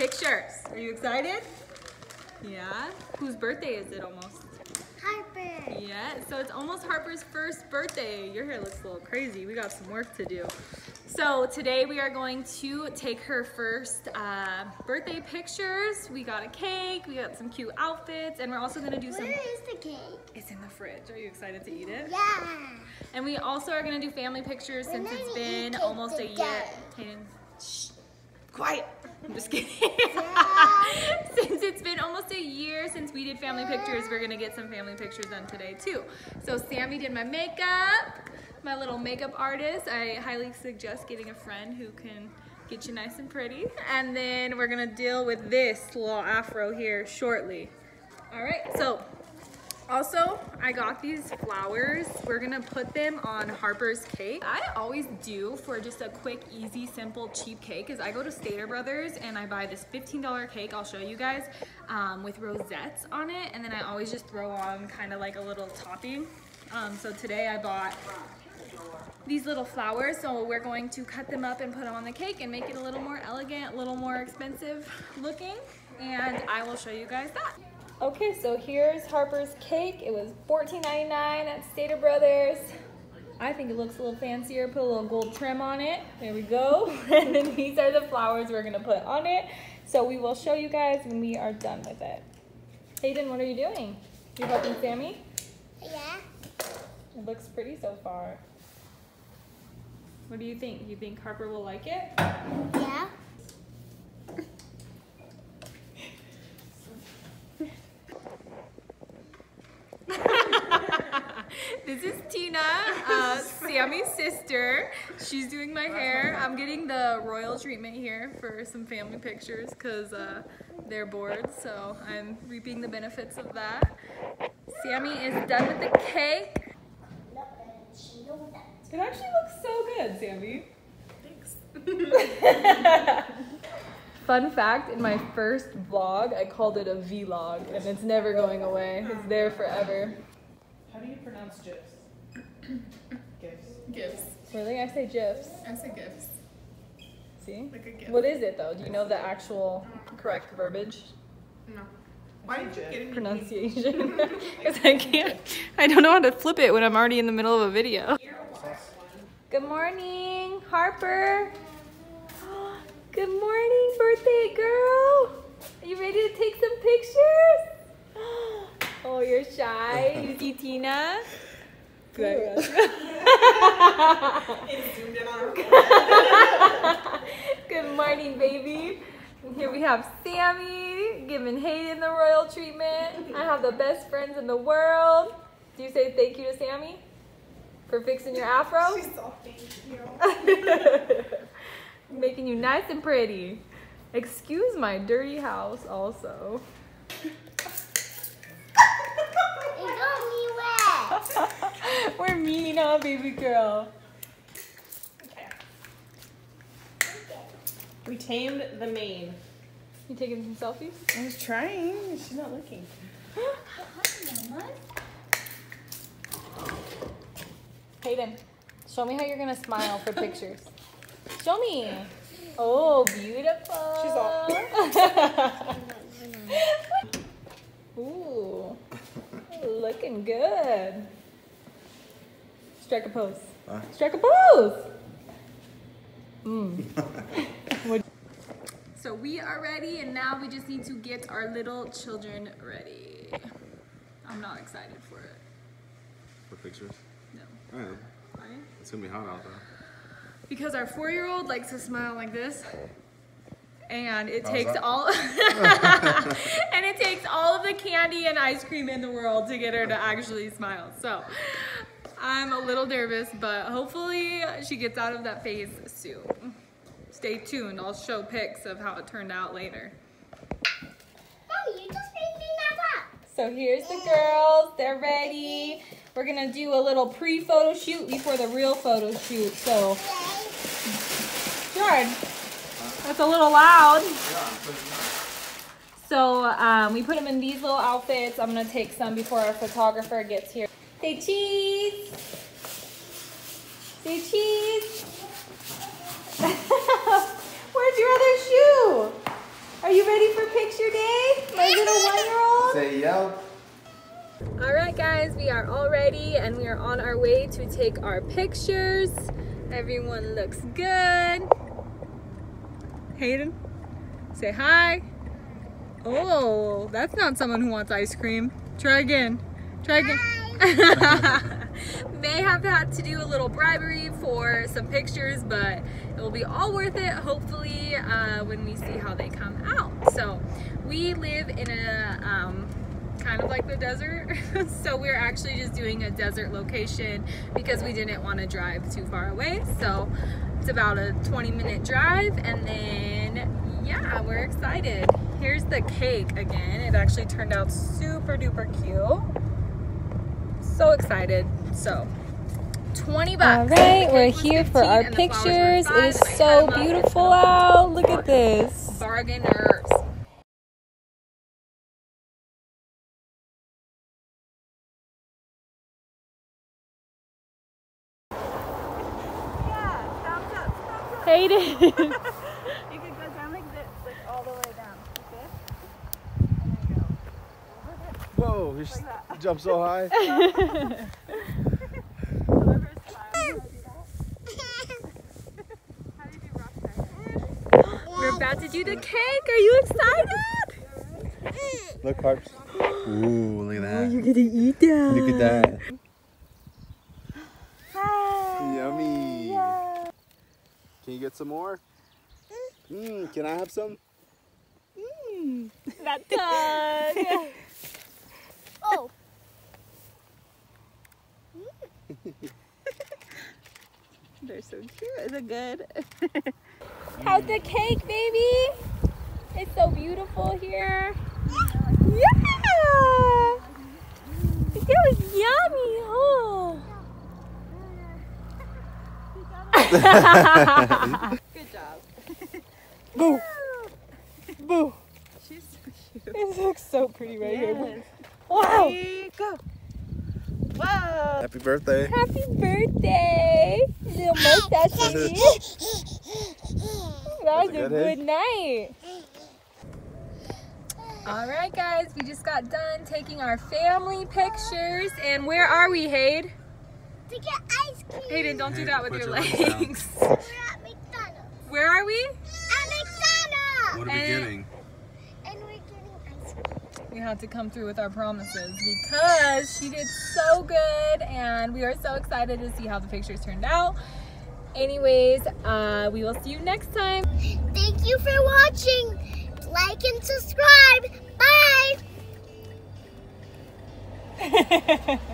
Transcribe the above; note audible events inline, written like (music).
pictures. Are you excited? Yeah. Whose birthday is it almost? Harper. Yeah, so it's almost Harper's first birthday. Your hair looks a little crazy. We got some work to do. So today we are going to take her first uh, birthday pictures. We got a cake, we got some cute outfits, and we're also gonna do some. Where is the cake? It's in the fridge. Are you excited to eat it? Yeah. And we also are gonna do family pictures We're since it's been almost a year. Hayden, shh, quiet. I'm just kidding. (laughs) Since it's been almost a year since we did family pictures, we're gonna get some family pictures done today too. So Sammy did my makeup, my little makeup artist. I highly suggest getting a friend who can get you nice and pretty. And then we're gonna deal with this little afro here shortly. All right, so also, I got these flowers. We're gonna put them on Harper's cake. I always do for just a quick, easy, simple, cheap cake is I go to Stater Brothers and I buy this $15 cake, I'll show you guys, um, with rosettes on it. And then I always just throw on kind of like a little topping. Um, so today I bought these little flowers. So we're going to cut them up and put them on the cake and make it a little more elegant, a little more expensive looking. And I will show you guys that. Okay, so here's Harper's cake. It was $14.99 at Stater Brothers. I think it looks a little fancier. Put a little gold trim on it. There we go. (laughs) and then these are the flowers we're gonna put on it. So we will show you guys when we are done with it. Hayden, what are you doing? You helping Sammy? Yeah. It looks pretty so far. What do you think? You think Harper will like it? Yeah. This is Tina, uh, Sammy's sister. She's doing my hair. I'm getting the royal treatment here for some family pictures because uh, they're bored, so I'm reaping the benefits of that. Sammy is done with the cake. It actually looks so good, Sammy. Thanks. (laughs) Fun fact, in my first vlog, I called it a vlog, and it's never going away. It's there forever. How do you pronounce GIFs? GIFs. Gifts. Really? I say GIFs. I say gifts. See? Like a gift. What is it though? Do you know the actual correct verbiage? No. Why are you Gif. getting me? Pronunciation? (laughs) (laughs) Because I can't. I don't know how to flip it when I'm already in the middle of a video. Good morning, Harper. (gasps) Good morning, birthday girl. Are you ready to take some pictures? (gasps) Oh, you're shy. (laughs) You see Tina? (laughs) Good. It zoomed in on her. (laughs) Good morning, baby. And here we have Sammy giving Hayden the royal treatment. I have the best friends in the world. Do you say thank you to Sammy for fixing your afro? She's all thank you. Making you nice and pretty. Excuse my dirty house also. It got me wet. We're mean, huh, baby girl? We tamed the mane. You taking some selfies? I was trying. She's not looking. Hayden, show me how you're gonna smile for pictures. Show me. Oh, beautiful. She's all- (laughs) Ooh, looking good. Strike a pose. Huh? Strike a pose. Mm. (laughs) So we are ready, and now we just need to get our little children ready. I'm not excited for it. For pictures? No. Alright. Why? It's gonna be hot out there. Because our four-year-old likes to smile like this. And it How's takes that? all (laughs) (laughs) and it takes all of the candy and ice cream in the world to get her to actually smile. So I'm a little nervous, but hopefully she gets out of that phase soon. Stay tuned. I'll show pics of how it turned out later. Mommy, you just made me that up. So here's the girls. They're ready. We're gonna do a little pre-photo shoot before the real photo shoot. So, George, that's a little loud. So um, we put them in these little outfits. I'm gonna take some before our photographer gets here. Say cheese. Say cheese. (laughs) Where's your other shoe? Are you ready for picture day? My little one-year-old? Say yo. All right, guys, we are all ready and we are on our way to take our pictures. Everyone looks good. Hayden, say hi. Oh, that's not someone who wants ice cream. Try again. Try again. (laughs) May have had to do a little bribery for some pictures, but it will be all worth it, hopefully, uh, when we see how they come out. So, we live in a um, kind of like the desert. (laughs) so we're actually just doing a desert location because we didn't want to drive too far away. So it's about a 20 minute drive and then yeah, we're excited. Here's the cake again. It actually turned out super duper cute. So excited. So 20 bucks. All right, we're here for our and the flowers were pictures. It is so beautiful out. Look at this. Bargainers. Hayden (laughs) (laughs) could go down like this, like all the way down. Like this. And then go. Whoa, he just jumped so high. Whoever's fine. How do you do rock side? We're about to do the cake. Are you excited? Look, Harps. Ooh, look at that. Oh, you're gonna eat that. Look at that. Yummy. Can you get some more? Mmm, can I have some? Mm. That tongue. (laughs) They're so cute. Is it good? (laughs) How's the cake, baby? It's so beautiful here. Yeah! It was yummy, oh. Good job. (laughs) Boo. Boo. She's so cute. It looks so pretty right here. Wow. Go. Whoa. Happy birthday. Happy birthday, little mustache baby. (laughs) That was Was a it good, good night. All right, guys, we just got done taking our family pictures. And where are we, Hayden? to get ice cream. Hayden, don't do that with your your legs legs. We're at McDonald's. Where are we? At McDonald's. What are we And- getting? And we're getting ice cream. We had to come through with our promises because she did so good and we are so excited to see how the pictures turned out. Anyways, uh, we will see you next time. Thank you for watching. Like and subscribe. Bye. (laughs)